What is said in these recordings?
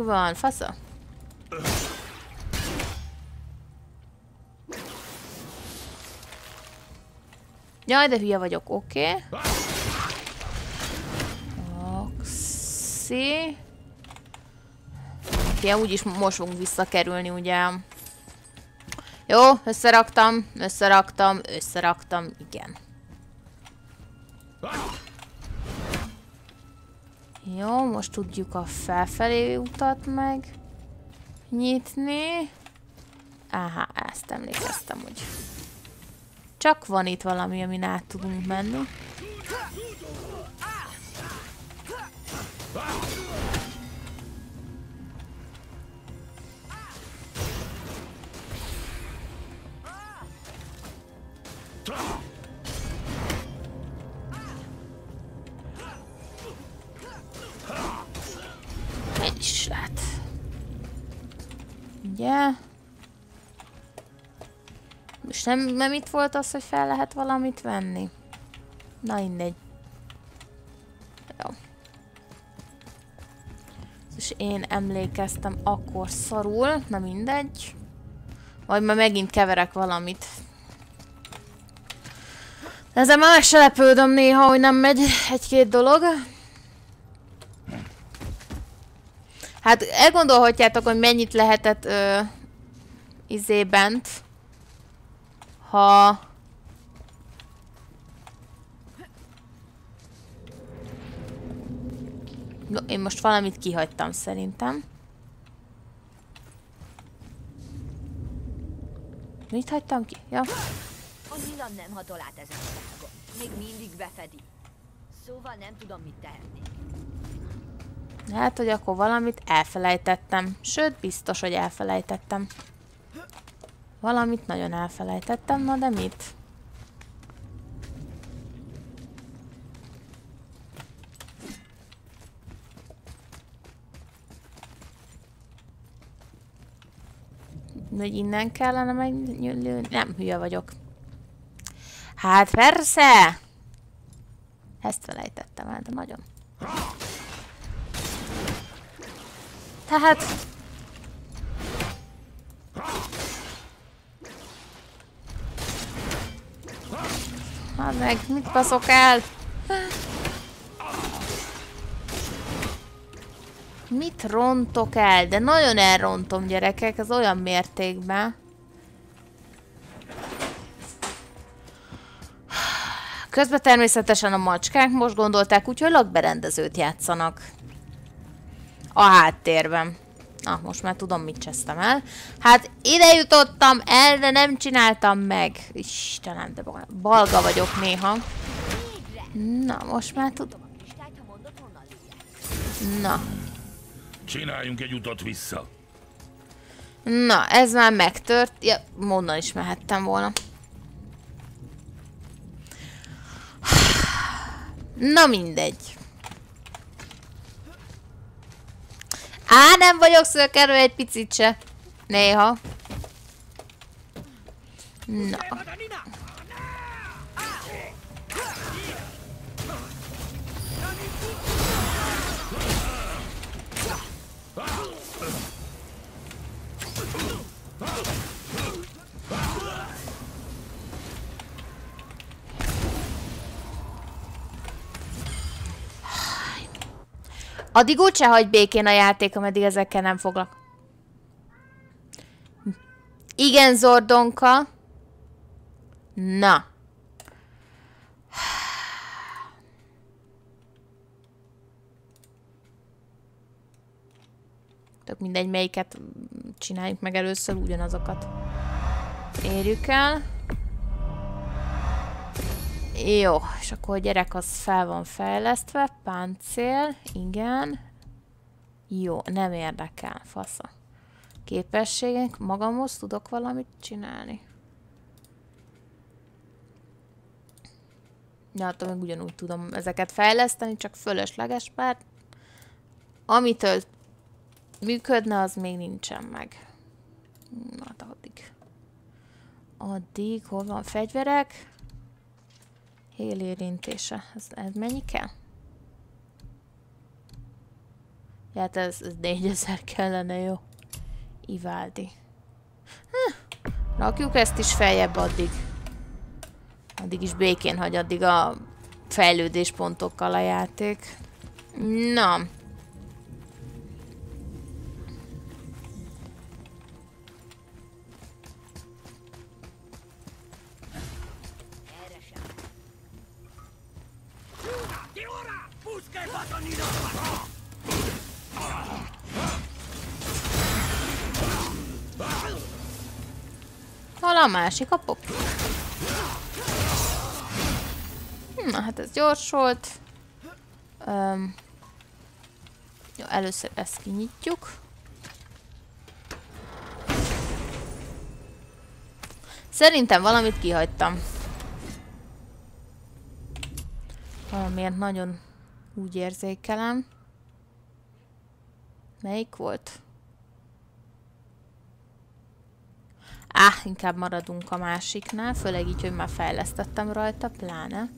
Megvan, fasza. Jaj, de hülye vagyok, oké. Okay. Oxi. Okay, úgyis most fogunk visszakerülni, ugye. Jó, összeraktam, összeraktam, összeraktam, igen. Jó, most tudjuk a felfelé utat meg nyitni. Áhá, ezt emlékeztem, hogy csak van itt valami, amin át tudunk menni. Lát. Ugye? És nem, nem itt volt az, hogy fel lehet valamit venni? Na, mindegy. Jó. És én emlékeztem akkor szarul, na mindegy. Vagy már megint keverek valamit. Ezzel már meg se lepődöm néha, hogy nem megy egy-két dolog. Hát elgondolhatjátok, hogy mennyit lehetett ö, izé bent ha... No, én most valamit kihagytam szerintem. Mit hagytam ki? Ja. A nem hatol át ezen a. Még mindig befedi. Szóval nem tudom, mit tehetni. Lehet, hogy akkor valamit elfelejtettem. Sőt, biztos, hogy elfelejtettem. Valamit nagyon elfelejtettem, na de mit? Hogy innen kellene megnyúlni? Nem, hülye vagyok. Hát persze! Ezt felejtettem el, de nagyon. Tehát Hát meg, mit baszok el? Mit rontok el? De nagyon elrontom, gyerekek, ez olyan mértékben. Közben természetesen a macskák most gondolták úgy, hogy lakberendezőt játszanak. A háttérben. Na, most már tudom, mit csesztem el. Hát ide jutottam el, de nem csináltam meg. Istenem, de balga vagyok néha. Na, most már tudom. Na. Csináljunk egy utat vissza. Na, ez már megtört. Ja, mondan is mehettem volna. Na mindegy. Á, nem vagyok szökerő egy picit se. Néha. Na. Addig úgyse hagy békén a játék, ameddig ezekkel nem foglak. Igen, Zordonka. Na. Tök mindegy, melyiket csináljuk meg először, ugyanazokat érjük el. Jó, és akkor a gyerek az fel van fejlesztve, páncél, igen. Jó, nem érdekel, fasza. Képességek, magamhoz tudok valamit csinálni. Ja, hát meg ugyanúgy tudom ezeket fejleszteni, csak fölösleges, mert amitől működne, az még nincsen meg. Na, hát addig. Addig, hol van fegyverek? Hél érintése. Ez, ez mennyi kell? Hát ez, ez 4000 kellene, jó. Ivaldi. Hm. Rakjuk ezt is feljebb addig. Addig is békén hagy, addig a fejlődéspontokkal a játék. Na. A másik a poki? Na hát ez gyors volt. Um, jó, először ezt kinyitjuk. Szerintem valamit kihagytam. Valamiért nagyon úgy érzékelem. Melyik volt? Á, inkább maradunk a másiknál, főleg így, hogy már fejlesztettem rajta, pláne.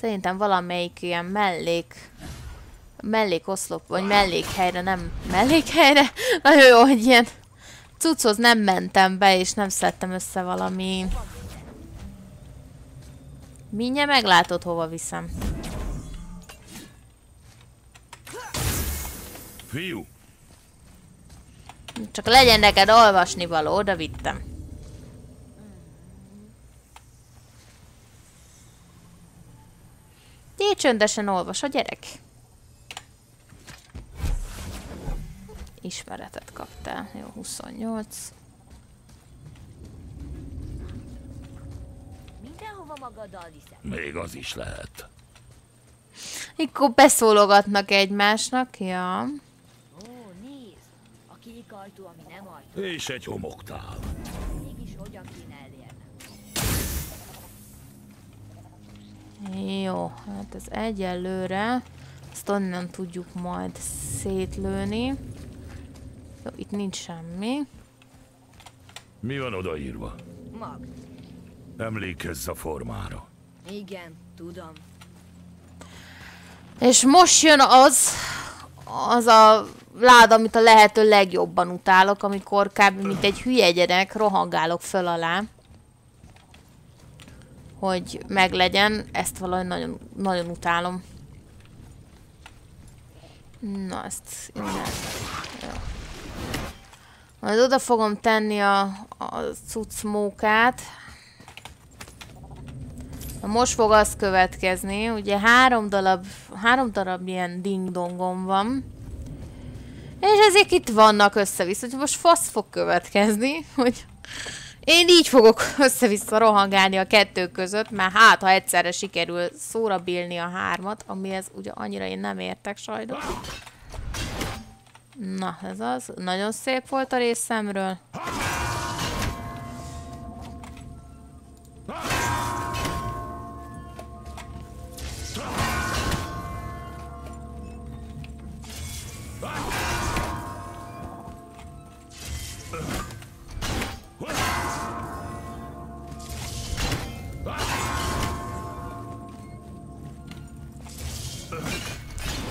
Szerintem valamelyik ilyen mellék mellékoszlop, vagy mellékhelyre, nem mellékhelyre, nagyon jó, hogy ilyen cucchoz nem mentem be, és nem szedtem össze valami... Mindjárt meglátod, hova viszem. Fiú, Csak legyen neked olvasni való, oda vittem. Így csöndesen olvas a gyerek. Ismeretet kaptál. Jó, 28. Mindenhova magaddal viszed. még az is lehet. Mikor beszólogatnak egymásnak, ja. Ó, nézd! A kék ajtó, ami nem ajtó. És egy homoktál. Mégis hogyan kéne Jó, hát ez egyelőre. Ezt onnan tudjuk majd szétlőni. Jó, itt nincs semmi. Mi van odaírva? Mag. Emlékezz a formára. Igen, tudom. És most jön az, az a láda, amit a lehető legjobban utálok, amikor kb. mint egy hülye gyerek rohangálok föl alá. Hogy meglegyen, ezt valahogy nagyon, nagyon utálom. Na, ezt innen. Jó. Majd oda fogom tenni a, a cuccmókát. Na most fog az következni, ugye három darab, három darab ilyen ding-dongom van. És ezek itt vannak össze-vissza, hogy most fasz fog következni, hogy én így fogok össze-vissza rohangálni a kettő között, mert hát, ha egyszerre sikerül szóra bírni a hármat, amihez ugye annyira én nem értek sajnos. Na, ez az. Nagyon szép volt a részemről.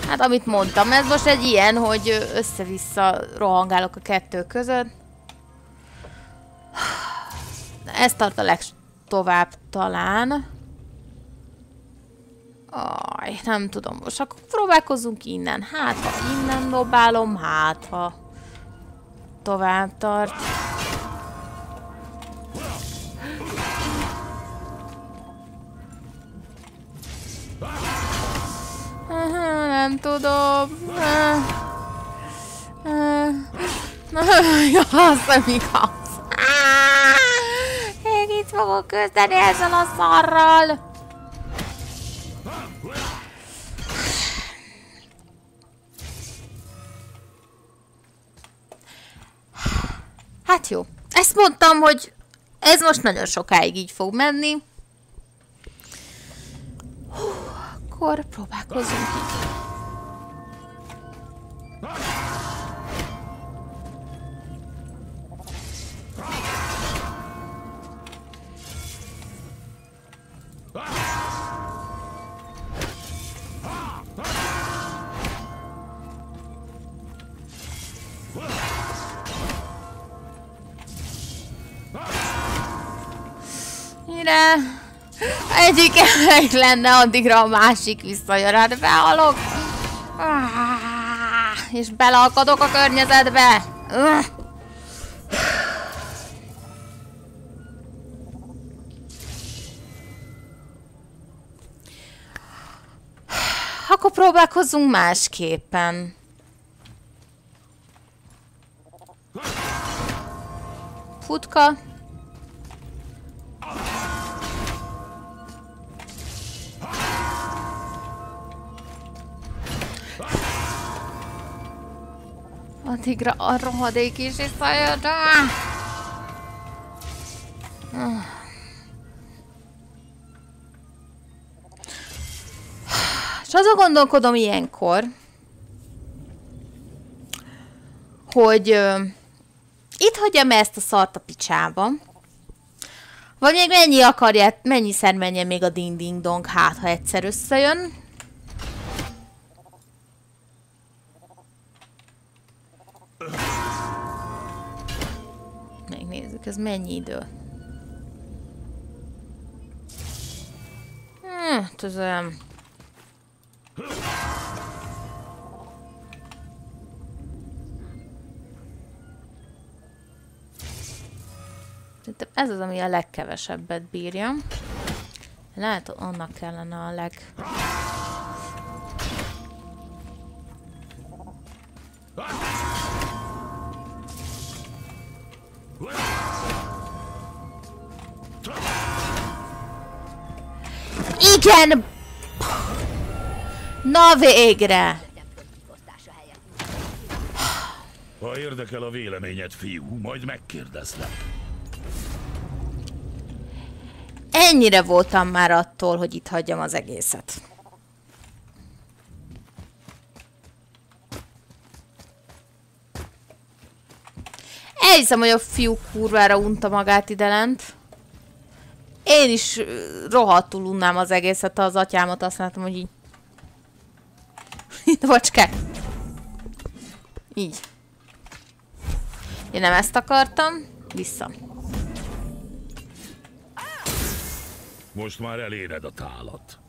Hát amit mondtam, ez most egy ilyen, hogy össze-vissza rohangálok a kettő között. Ez tart a legtovább talán. Aj, nem tudom, most akkor próbálkozzunk innen. Hát, ha innen dobálom, hát, ha tovább tart. Nem tudom. Az nem igaz. Én itt fogok küzdeni ezzel a szarral. Hát jó. Ezt mondtam, hogy ez most nagyon sokáig így fog menni. Hú, akkor próbálkozunk így. Mire egyik meg lenne, addigra a másik visszajön, hát behalok. Ah, És beleakadok a környezetbe. Ugh. Akkor próbálkozzunk másképpen. Futka. Addigra a rohadék is visszajött. Ah! Ah. És azon gondolkodom ilyenkor, hogy ö, itt hagyjam ezt a szart a picsába, vagy még mennyi akarját, mennyiszer menjen még a ding ding dong, hát ha egyszer összejön. Megnézzük, ez mennyi idő. Hm, ez olyan... Ez az, ami a legkevesebbet bírja. Lehet, annak kellene a leg... Igen! Na végre! Ha érdekel a véleményed, fiú, majd megkérdezlek. Ennyire voltam már attól, hogy itt hagyjam az egészet. Elhiszem, hogy a fiú kurvára unta magát ide lent. Én is rohadtul unnám az egészet, ha az atyámat látom, hogy így... Itt bocskák. Így. Én nem ezt akartam. Vissza. Most már eléred a tálat.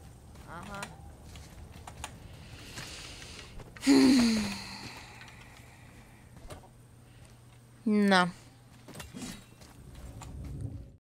Na.